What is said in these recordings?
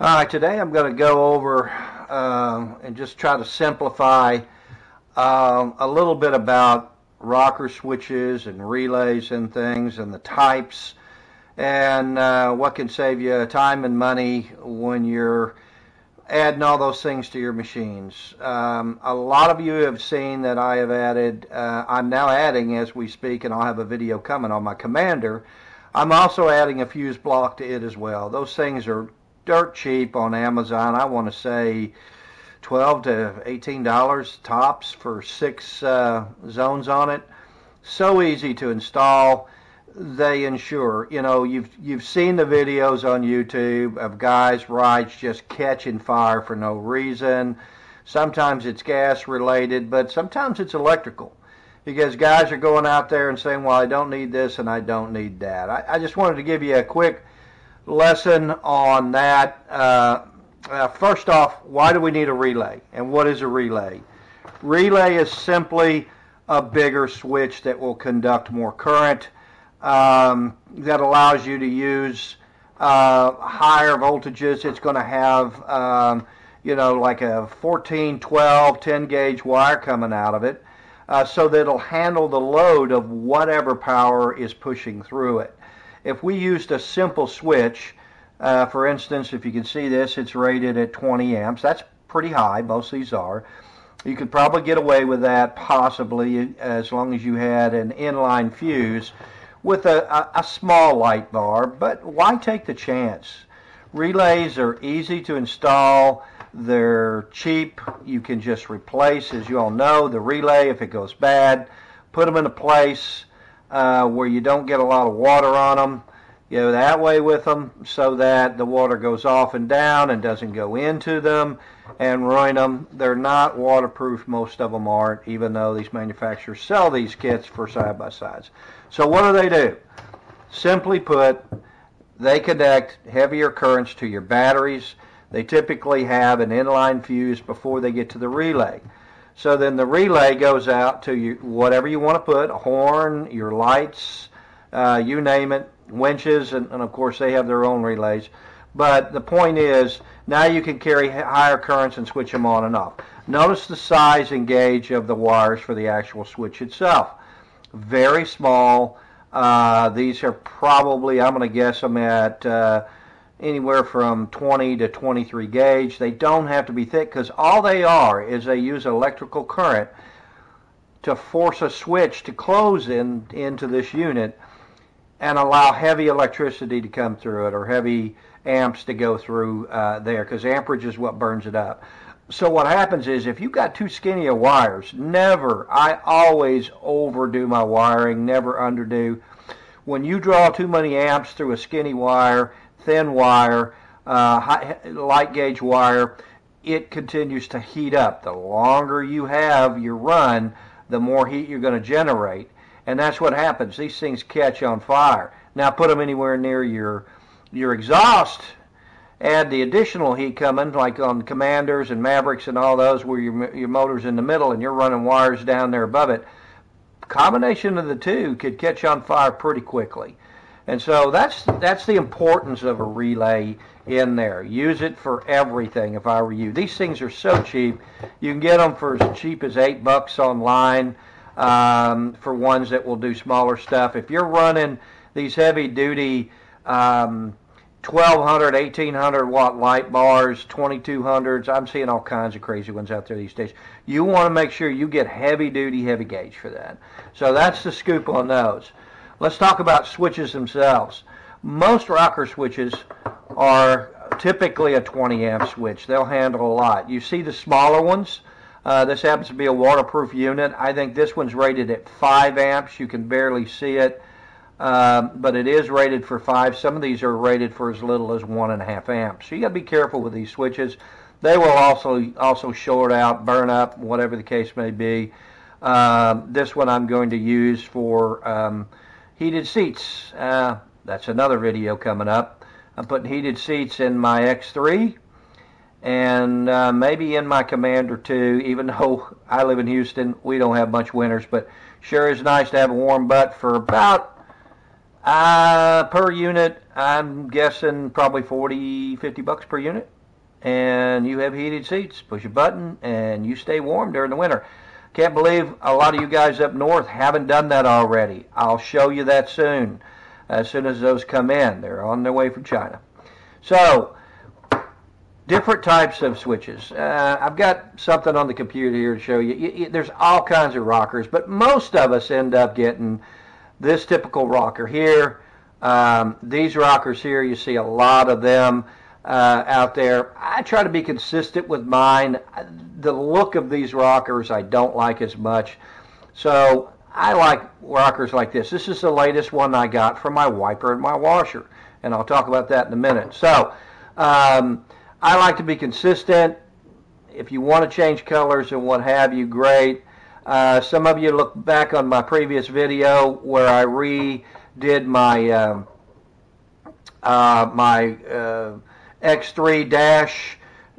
All right, today I'm going to go over um, and just try to simplify um, a little bit about rocker switches and relays and things and the types and uh, what can save you time and money when you're adding all those things to your machines. Um, a lot of you have seen that I have added, uh, I'm now adding as we speak, and I'll have a video coming on my Commander. I'm also adding a fuse block to it as well. Those things are dirt cheap on Amazon. I want to say 12 to 18 dollars tops for six uh, zones on it. So easy to install. They ensure, you know, you've you've seen the videos on YouTube of guys' rides just catching fire for no reason. Sometimes it's gas related, but sometimes it's electrical because guys are going out there and saying, well, I don't need this and I don't need that. I, I just wanted to give you a quick lesson on that. Uh, uh, first off, why do we need a relay? And what is a relay? Relay is simply a bigger switch that will conduct more current um, that allows you to use uh, higher voltages. It's going to have, um, you know, like a 14, 12, 10 gauge wire coming out of it uh, so that it'll handle the load of whatever power is pushing through it. If we used a simple switch, uh, for instance, if you can see this, it's rated at 20 amps. That's pretty high. Most of these are. You could probably get away with that possibly as long as you had an inline fuse with a, a, a small light bar, but why take the chance? Relays are easy to install. They're cheap. You can just replace, as you all know, the relay if it goes bad. Put them in a place uh, where you don't get a lot of water on them. You know, that way with them so that the water goes off and down and doesn't go into them and ruin them. They're not waterproof, most of them aren't, even though these manufacturers sell these kits for side-by-sides. So what do they do? Simply put, they connect heavier currents to your batteries. They typically have an inline fuse before they get to the relay. So then the relay goes out to you, whatever you want to put, a horn, your lights, uh, you name it, winches, and, and, of course they have their own relays. But the point is, now you can carry higher currents and switch them on and off. Notice the size and gauge of the wires for the actual switch itself. Very small. Uh, these are probably, I'm going to guess them at uh, anywhere from 20 to 23 gauge. They don't have to be thick because all they are is they use electrical current to force a switch to close in into this unit and allow heavy electricity to come through it or heavy amps to go through uh, there because amperage is what burns it up. So what happens is if you've got too skinny of wires, never, I always overdo my wiring, never underdo. When you draw too many amps through a skinny wire, thin wire, uh, high, light gauge wire, it continues to heat up. The longer you have your run, the more heat you're going to generate. And that's what happens. These things catch on fire. Now put them anywhere near your your exhaust. Add the additional heat coming, like on Commanders and Mavericks and all those, where your your motor's in the middle and you're running wires down there above it. Combination of the two could catch on fire pretty quickly. And so that's that's the importance of a relay in there. Use it for everything if I were you. These things are so cheap. You can get them for as cheap as eight bucks online um, for ones that will do smaller stuff. If you're running these heavy duty um, 1200, 1800 watt light bars, 2200s, I'm seeing all kinds of crazy ones out there these days. You want to make sure you get heavy duty, heavy gauge for that. So that's the scoop on those. Let's talk about switches themselves. Most rocker switches are typically a 20 amp switch. They'll handle a lot. You see the smaller ones. Uh, this happens to be a waterproof unit. I think this one's rated at 5 amps. You can barely see it, um, but it is rated for 5. Some of these are rated for as little as 1.5 amps. So you got to be careful with these switches. They will also also short out, burn up, whatever the case may be. Uh, this one I'm going to use for um, heated seats. Uh, that's another video coming up. I'm putting heated seats in my X3 and uh, maybe in my Commander too, even though I live in Houston, we don't have much winters, but sure is nice to have a warm butt for about Uh, per unit, I'm guessing probably 40, 50 bucks per unit. And you have heated seats. Push a button and you stay warm during the winter. Can't believe a lot of you guys up north haven't done that already. I'll show you that soon. As soon as those come in, they're on their way from China. So, different types of switches. Uh, I've got something on the computer here to show you. You, you. There's all kinds of rockers, but most of us end up getting this typical rocker here. Um, these rockers here, you see a lot of them uh, out there. I try to be consistent with mine. The look of these rockers I don't like as much. So I like rockers like this. This is the latest one I got for my wiper and my washer. And I'll talk about that in a minute. So um, I like to be consistent. If you want to change colors and what have you, great. Uh, some of you look back on my previous video where I redid my um, uh, my uh, X3 dash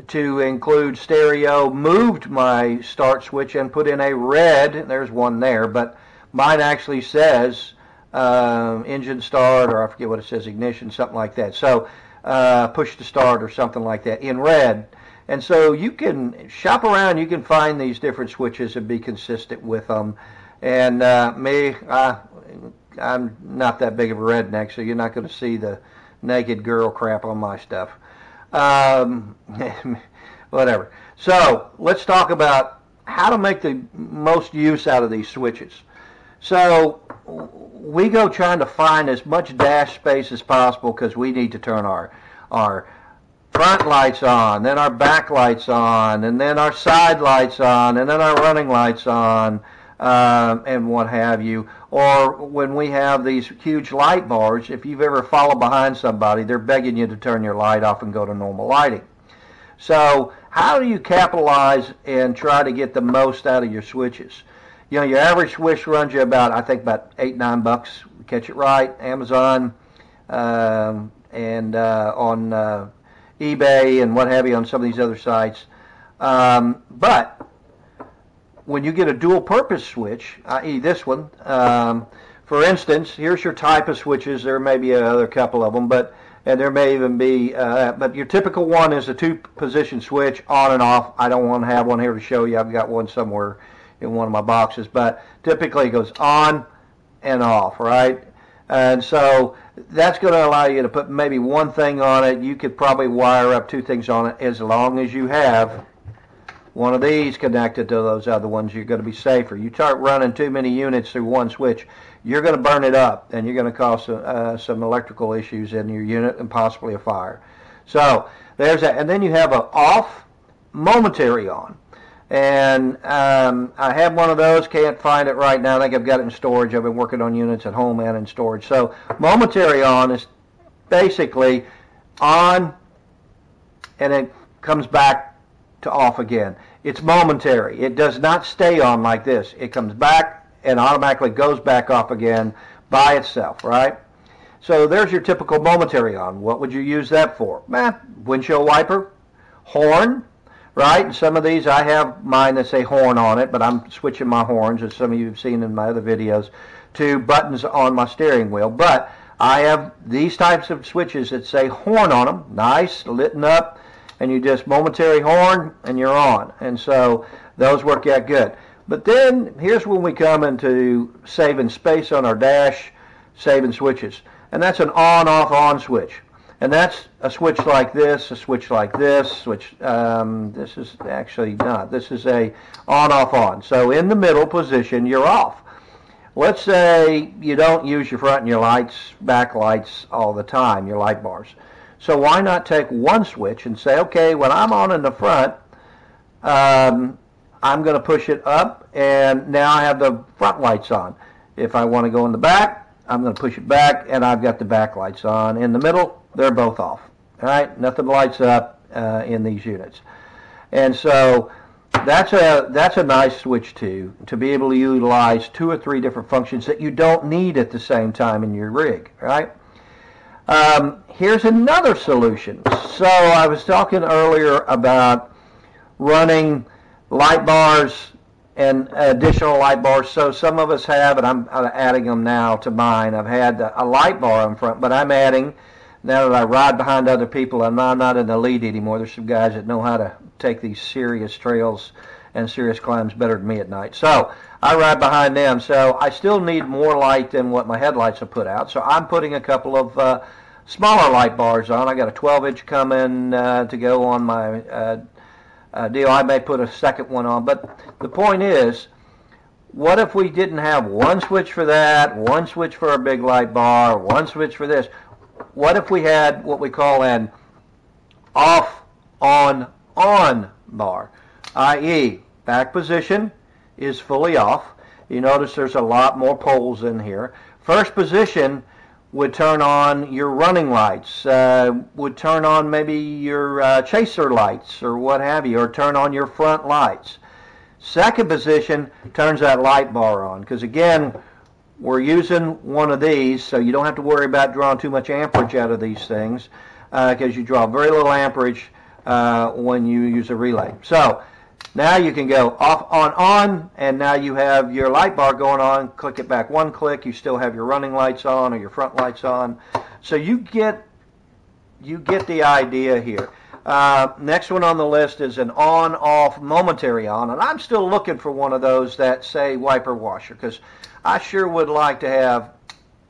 to include stereo, moved my start switch and put in a red, there's one there, but mine actually says uh, engine start, or I forget what it says, ignition, something like that. So uh, push to start or something like that in red. And so you can shop around, you can find these different switches and be consistent with them. And uh, me, I, I'm not that big of a redneck, so you're not going to see the naked girl crap on my stuff. Um, whatever. So let's talk about how to make the most use out of these switches. So we go trying to find as much dash space as possible because we need to turn our our front lights on, then our back lights on, and then our side lights on, and then our running lights on, um, and what have you. Or when we have these huge light bars, if you've ever followed behind somebody, they're begging you to turn your light off and go to normal lighting. So how do you capitalize and try to get the most out of your switches? You know, your average switch runs you about, I think, about eight, nine bucks. Catch it right, Amazon, um, and uh, on uh, eBay and what have you on some of these other sites. Um, but when you get a dual purpose switch, i.e. this one, um, for instance, here's your type of switches. There may be another couple of them, but and there may even be, uh, but your typical one is a two position switch on and off. I don't want to have one here to show you. I've got one somewhere in one of my boxes, but typically it goes on and off, right? And so that's going to allow you to put maybe one thing on it. You could probably wire up two things on it as long as you have one of these connected to those other ones. You're going to be safer. You start running too many units through one switch, you're going to burn it up and you're going to cause uh, some electrical issues in your unit and possibly a fire. So there's that. And then you have an off, momentary on. And um, I have one of those, can't find it right now. I think I've got it in storage. I've been working on units at home and in storage. So momentary on is basically on and it comes back to off again. It's momentary. It does not stay on like this. It comes back and automatically goes back off again by itself, right? So there's your typical momentary on. What would you use that for? Eh, windshield wiper, horn, right? And some of these, I have mine that say horn on it, but I'm switching my horns, as some of you have seen in my other videos, to buttons on my steering wheel. But I have these types of switches that say horn on them, nice, lit up, and you just momentary horn and you're on. And so those work out good. But then here's when we come into saving space on our dash, saving switches. And that's an on-off on switch. And that's a switch like this, a switch like this, switch, um, this is actually not. This is a on-off on. So in the middle position, you're off. Let's say you don't use your front and your lights, back lights all the time, your light bars. So why not take one switch and say, okay, when I'm on in the front, um, I'm going to push it up, and now I have the front lights on. If I want to go in the back, I'm going to push it back, and I've got the back lights on. In the middle, they're both off. All right, nothing lights up uh, in these units. And so that's a that's a nice switch too to be able to utilize two or three different functions that you don't need at the same time in your rig, right? Um, here's another solution. So I was talking earlier about running light bars and additional light bars. So some of us have, and I'm adding them now to mine. I've had a light bar in front, but I'm adding now that I ride behind other people. I'm not, I'm not in the lead anymore. There's some guys that know how to take these serious trails and serious climbs better than me at night. So I ride behind them. So I still need more light than what my headlights have put out. So I'm putting a couple of uh, smaller light bars on. I got a 12 inch coming uh, to go on my uh, uh, deal. I may put a second one on. But the point is, what if we didn't have one switch for that, one switch for a big light bar, one switch for this? What if we had what we call an off, on, on bar, i.e. back position is fully off. You notice there's a lot more poles in here. First position would turn on your running lights, uh, would turn on maybe your uh, chaser lights or what have you, or turn on your front lights. Second position turns that light bar on because again, we're using one of these so you don't have to worry about drawing too much amperage out of these things because uh, you draw very little amperage uh, when you use a relay. So now you can go off, on, on, and now you have your light bar going on. Click it back one click. You still have your running lights on or your front lights on. So you get you get the idea here. Uh, next one on the list is an on-off momentary on, and I'm still looking for one of those that say wiper washer because I sure would like to have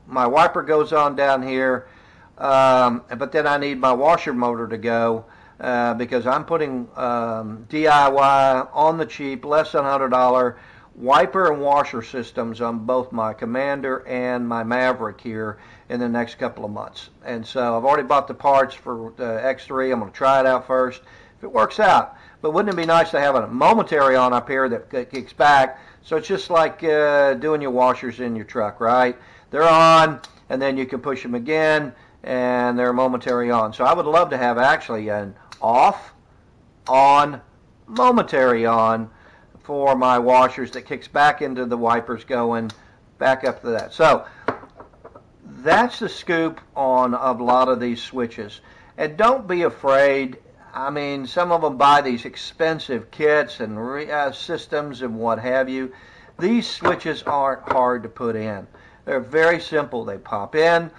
my wiper goes on down here, um, but then I need my washer motor to go uh, because I'm putting um, DIY on the cheap, less than $100 wiper and washer systems on both my Commander and my Maverick here in the next couple of months. And so I've already bought the parts for the X3. I'm going to try it out first. If it works out. But wouldn't it be nice to have a momentary on up here that kicks back? So it's just like uh, doing your washers in your truck, right? They're on, and then you can push them again, and they're momentary on. So I would love to have actually an off, on, momentary on for my washers that kicks back into the wipers going back up to that. So that's the scoop on a lot of these switches. And don't be afraid. I mean, some of them buy these expensive kits and uh, systems and what have you. These switches aren't hard to put in. They're very simple. They pop in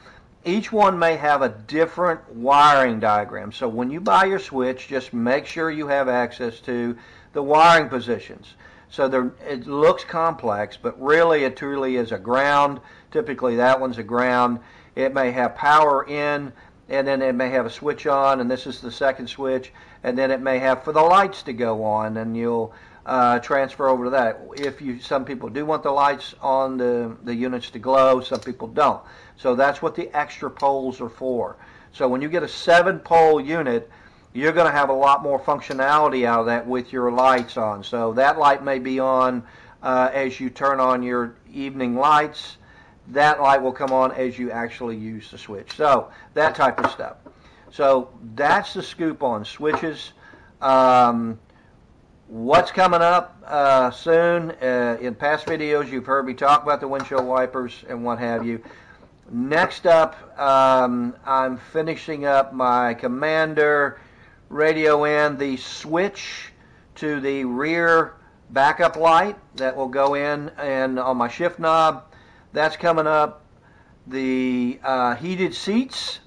each one may have a different wiring diagram. So when you buy your switch, just make sure you have access to the wiring positions. So there, it looks complex, but really it truly is a ground. Typically that one's a ground. It may have power in, and then it may have a switch on, and this is the second switch, and then it may have for the lights to go on, and you'll uh, transfer over to that. If you, some people do want the lights on the, the units to glow, some people don't. So that's what the extra poles are for. So when you get a seven pole unit, you're going to have a lot more functionality out of that with your lights on. So that light may be on uh, as you turn on your evening lights. That light will come on as you actually use the switch. So that type of stuff. So that's the scoop on switches. Um, what's coming up uh, soon. Uh, in past videos, you've heard me talk about the windshield wipers and what have you. Next up, um, I'm finishing up my Commander radio in the switch to the rear backup light that will go in and on my shift knob. That's coming up. The uh, heated seats,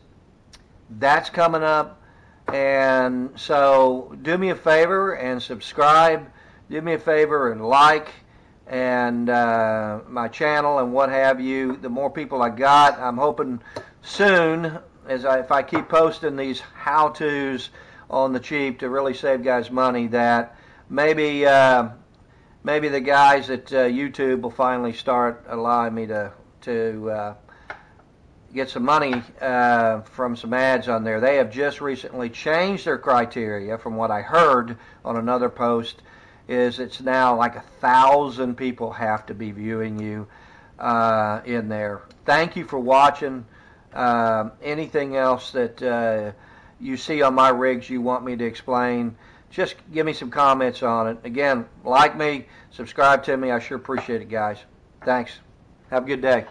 that's coming up. And so do me a favor and subscribe. Do me a favor and like and uh, my channel and what have you. The more people I got, I'm hoping soon, as I, if I keep posting these how-tos on the cheap to really save guys money, that maybe uh, maybe the guys at uh, YouTube will finally start allowing me to to uh, get some money uh, from some ads on there. They have just recently changed their criteria from what I heard on another post is it's now like a thousand people have to be viewing you uh, in there. Thank you for watching. Uh, anything else that uh, you see on my rigs you want me to explain, just give me some comments on it. Again, like me, subscribe to me. I sure appreciate it, guys. Thanks. Have a good day.